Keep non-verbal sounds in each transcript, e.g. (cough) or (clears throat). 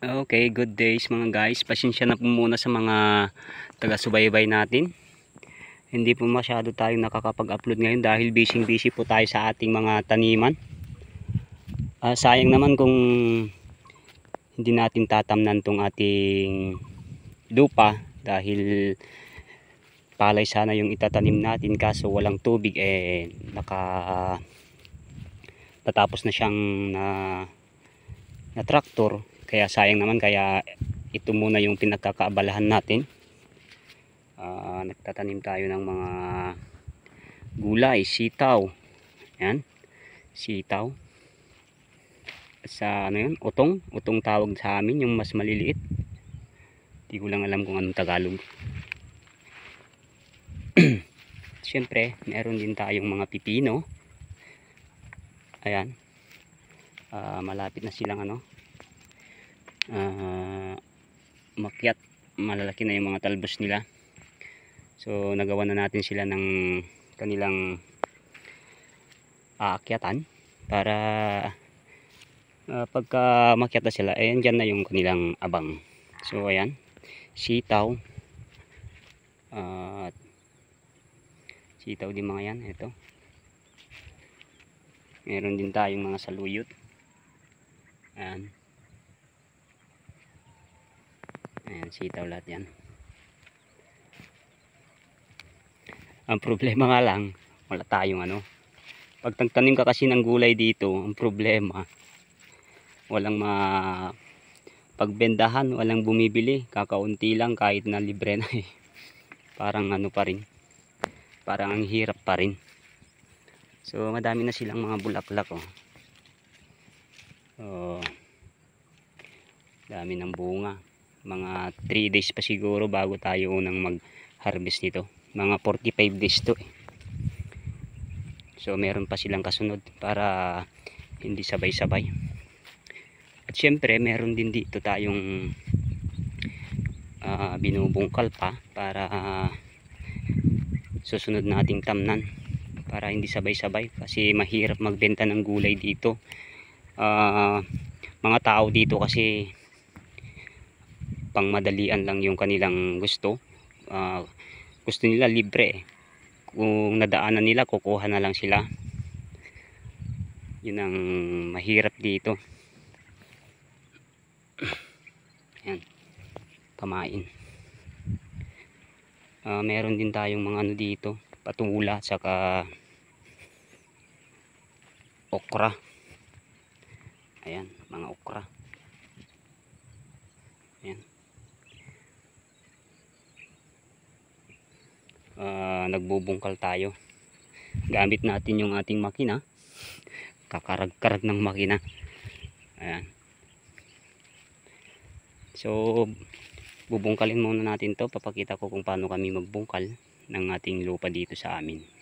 Okay, good days mga guys. Pasensya na po muna sa mga taga-subaybay natin. Hindi po masyado tayo nakakapag-upload ngayon dahil busy-busy po tayo sa ating mga taniman. Ah, sayang naman kung hindi natin tatamnan tong ating lupa dahil palay sana yung itatanim natin kaso walang tubig eh naka tatapos na siyang na na traktor kaya sayang naman kaya ito muna yung pinagkakaabalahan natin. Uh, nagtatanim tayo ng mga gulay, sitaw. Yan, sitaw. Sa ano yun, utong. Utong tawag sa amin, yung mas maliliit. Hindi ko lang alam kung anong Tagalog. (clears throat) Syempre meron din tayong mga pipino. Ayan. Uh, malapit na silang ano uh, makyat malalaki na yung mga talbos nila. So nagawa na natin sila ng kanilang aakyatan para uh, pagka makyat na sila ayan dyan na yung kanilang abang. So ayan sitaw. At uh, sitaw din mga yan ito. Meron din tayong mga saluyot. Ayan Ayan, sitaw lahat yan. Ang problema nga lang, wala tayong ano. Pag tagtanim ka kasi ng gulay dito, ang problema, walang ma pagbendahan, walang bumibili. Kakaunti lang kahit na libre na eh. Parang ano pa rin. Parang ang hirap pa rin. So, madami na silang mga bulaklak oh. Oh. Dami ng bunga mga 3 days pa siguro bago tayo unang mag harvest nito. Mga 45 days to eh. so meron pa silang kasunod para hindi sabay sabay at syempre meron din dito tayong uh, binubungkal pa para uh, susunod nating tamnan para hindi sabay sabay kasi mahirap magbenta ng gulay dito. Uh, mga tao dito kasi pangmadalian lang yung kanilang gusto. Uh, gusto nila libre. Kung nadaanan nila kukuha na lang sila. Yun ang mahirap dito. Yan pamain. Uh, meron din tayong mga ano dito. Patula saka okra. Ayan mga okra. Ayan uh, nagbubungkal tayo. Gamit natin yung ating makina. Kakarag-karag ng makina. Ayan. So bubungkalin muna natin to. Papakita ko kung paano kami magbungkal ng ating lupa dito sa amin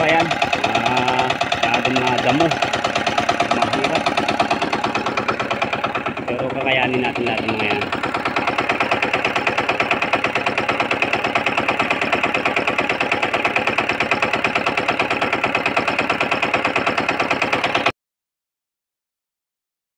pero ayan uh, masyadong mga damo. Mahirap. Pero kakayanin natin lahat ng mga yan.